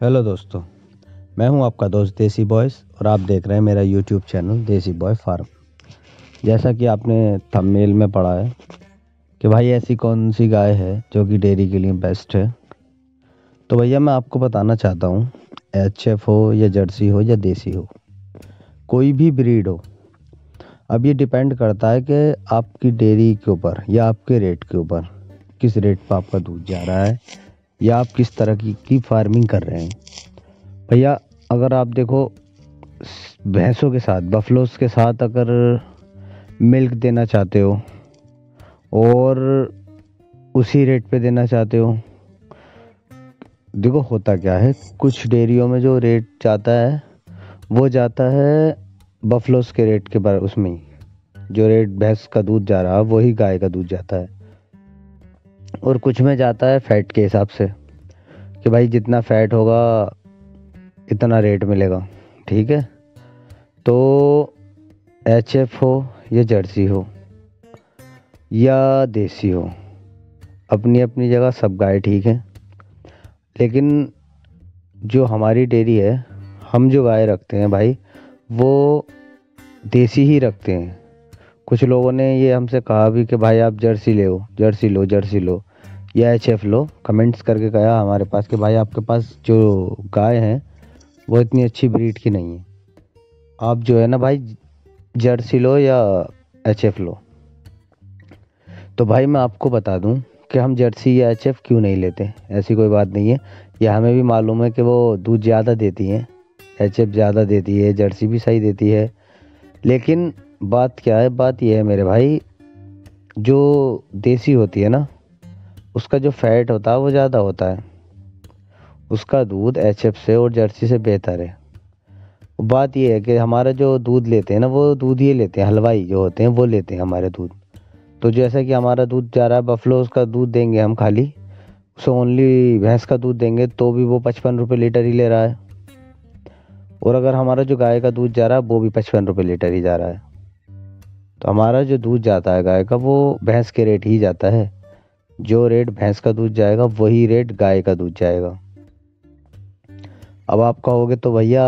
Hello दोस्तों, मैं हूँ आपका दोस्त देसी बॉयस और आप देख रहे हैं मेरा YouTube channel desi boy farm. जैसा कि आपने थंबनेल में पढ़ा है कि भाई ऐसी कौन सी गाय है जो कि डेयरी के लिए बेस्ट है? तो भैया मैं आपको बताना चाहता हूँ एच एफ़ हो या जर्सी हो या देसी हो, कोई भी ब्रीड हो, अब ये डिपेंड करता है कि आपकी डेयरी के ऊपर या आपके रेट के ऊपर किस रेट पर आपका दूध जा रहा है या आप किस तरह की, की फ़ार्मिंग कर रहे हैं? भैया अगर आप देखो भैंसों के साथ बफलोस के साथ अगर मिल्क देना चाहते हो और उसी रेट पे देना चाहते हो देखो होता क्या है कुछ डेयरियों में जो रेट जाता है वो जाता है बफलोस के रेट के बारे उसमें जो रेट भैंस का दूध जा रहा है वही गाय का दूध जाता है। और कुछ में जाता है फैट के हिसाब से, कि भाई जितना फैट होगा, इतना रेट मिलेगा, ठीक है? तो एच एफ़ हो या जर्सी हो या देसी हो अपनी अपनी जगह सब गाय ठीक है। लेकिन जो हमारी डेयरी है, हम जो गाय रखते हैं भाई, वो देसी ही रखते हैं। कुछ लोगों ने ये हमसे कहा भी कि भाई आप जर्सी ले जर्सी लो जर्सी लो। या एफ़ लो। कमेंट्स करके कहा हमारे पास कि भाई आपके पास जो गाय हैं, वो इतनी अच्छी ब्रीड की नहीं है। आप जो है ना भाई जर्सी लो या एच एफ़ लो। तो भाई मैं आपको बता दूँ कि हम जर्सी या एच एफ़ क्यों नहीं लेते? ऐसी कोई बात नहीं है। या हमें भी मालूम है कि वो दूध ज़्यादा देती हैं। एच एफ़ ज़्यादा देती है जर्सी भी सही देती है। लेकिन बात क्या है, बात यह है मेरे भाई, जो देसी होती है ना उसका जो फैट होता है, वो ज़्यादा होता है। उसका दूध एच एफ़ से और जर्सी से बेहतर है। बात यह है कि हमारा जो दूध लेते हैं ना, वो दूध ये लेते हैं, हलवाई जो होते हैं, वो लेते हैं हमारे दूध। तो जैसा कि हमारा दूध जा रहा है बफलो उसका दूध देंगे हम खाली। उसे ओनली भैंस का दूध देंगे तो भी वो पचपन रुपये लीटर ही ले रहा है। और अगर हमारा जो गाय का दूध जा रहा है, वो भी पचपन रुपये लीटर ही जा रहा है। तो हमारा जो दूध जाता है गाय का, वो भैंस के रेट ही जाता है। जो रेट भैंस का दूध जाएगा, वही रेट गाय का दूध जाएगा। अब आप कहोगे तो भैया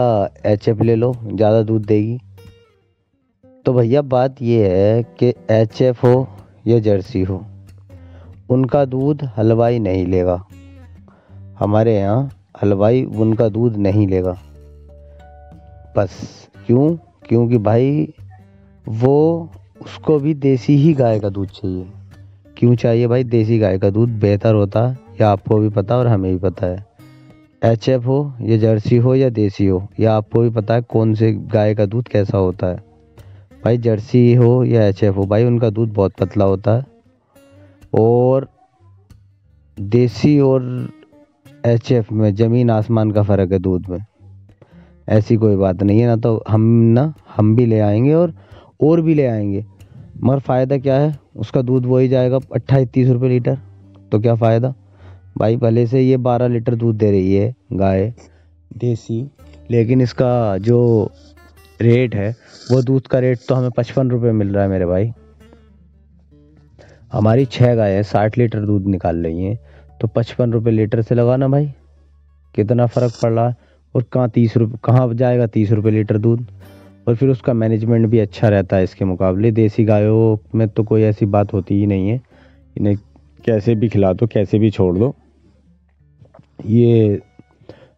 एच एफ़ ले लो, ज़्यादा दूध देगी। तो भैया, बात यह है कि एच एफ़ हो या जर्सी हो, उनका दूध हलवाई नहीं लेगा। हमारे यहाँ हलवाई उनका दूध नहीं लेगा। बस, क्यों? क्योंकि भाई, वो उसको भी देसी ही गाय का दूध चाहिए। क्यों चाहिए भाई? देसी गाय का दूध बेहतर होता है या आपको भी पता और हमें भी पता है। एच एफ़ हो, या जर्सी हो, या देसी हो या आपको भी पता है कौन से गाय का दूध कैसा होता है। भाई, जर्सी हो या एच एफ़ हो, भाई, उनका दूध बहुत पतला होता है। और देसी और एच एफ़ में ज़मीन आसमान का फ़र्क है दूध में। ऐसी कोई बात नहीं है, ना तो हम ना, हम भी ले आएँगे और और भी ले आएँगे। मगर फ़ायदा क्या है? उसका दूध वही जाएगा, अट्ठाईस, तीस रुपये लीटर। तो क्या फ़ायदा? भाई, भले से ये बारह लीटर दूध दे रही है, गाय, देसी, लेकिन इसका जो रेट है, वो दूध का रेट तो हमें पचपन रुपये मिल रहा है मेरे भाई। हमारी छः गाय साठ लीटर दूध निकाल रही हैं। तो पचपन रुपये लीटर से लगाना भाई, कितना फ़र्क पड़ रहा है? और कहाँ तीस रुपये कहाँ जाएगा तीस रुपये लीटर दूध? और फिर उसका मैनेजमेंट भी अच्छा रहता है इसके मुकाबले। देसी गायों में तो कोई ऐसी बात होती ही नहीं है। इन्हें कैसे भी खिला दो, कैसे भी छोड़ दो, ये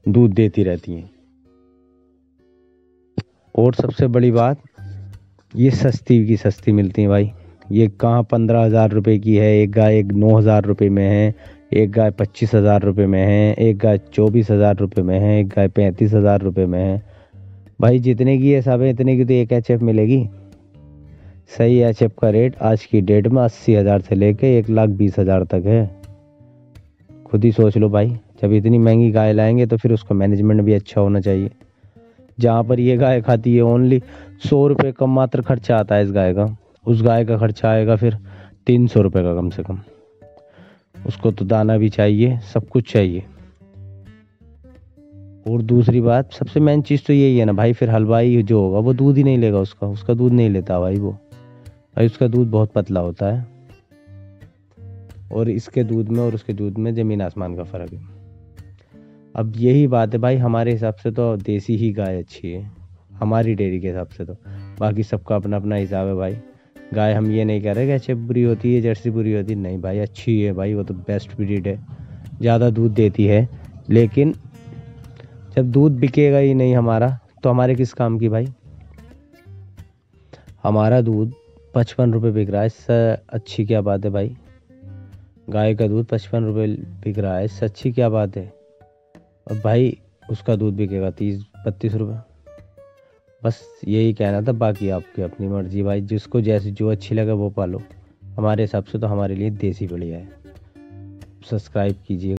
दूध देती रहती हैं। और सबसे बड़ी बात, ये सस्ती की सस्ती मिलती हैं भाई। ये कहाँ पंद्रह हज़ार रुपये की है, एक गाय एक नौ हज़ार रुपये में है, एक गाय पच्चीस हज़ार रुपये में है, एक गाय चौबीस हज़ार रुपये में है, एक गाय पैंतीस हज़ार रुपये में है। भाई, जितने की है है इतने की तो एक एचएफ मिलेगी। सही एचएफ का रेट आज की डेट में अस्सी हज़ार से लेके एक लाख बीस हज़ार तक है। खुद ही सोच लो भाई, जब इतनी महँगी गाय लाएँगे तो फिर उसका मैनेजमेंट भी अच्छा होना चाहिए। जहाँ पर ये गाय खाती है ओनली सौ रुपये कम मात्र खर्चा आता है इस गाय का। उस गाय का खर्चा आएगा फिर तीन सौ रुपये का कम से कम। उसको तो दाना भी चाहिए, सब कुछ चाहिए। और दूसरी बात, सबसे मेन चीज़ तो यही है ना भाई, फिर हलवाई जो होगा, वो दूध ही नहीं लेगा उसका उसका दूध नहीं लेता भाई वो। भाई उसका दूध बहुत पतला होता है। और इसके दूध में और उसके दूध में ज़मीन आसमान का फ़र्क है। अब यही बात है भाई, हमारे हिसाब से तो देसी ही गाय अच्छी है। हमारी डेयरी के हिसाब से तो। बाकी सबका अपना अपना हिसाब है भाई। गाय हम ये नहीं कह रहे कि अच्छी बुरी होती है जर्सी बुरी होती है। नहीं भाई, अच्छी है भाई, वो तो बेस्ट ब्रीड है। ज़्यादा दूध देती है, लेकिन जब दूध बिकेगा ही नहीं हमारा तो हमारे किस काम की भाई? हमारा दूध पचपन रुपये बिक रहा है, इससे अच्छी क्या बात है भाई? गाय का दूध पचपन रुपये बिक रहा है, इससे अच्छी क्या बात है? और भाई, उसका दूध बिकेगा तीस, बत्तीस रुपये बस यही कहना था, बाकी आपकी अपनी मर्ज़ी भाई, जिसको जैसे जो अच्छी लगे वो पालो। हमारे हिसाब से तो हमारे लिए देसी बढ़िया है। सब्सक्राइब कीजिए।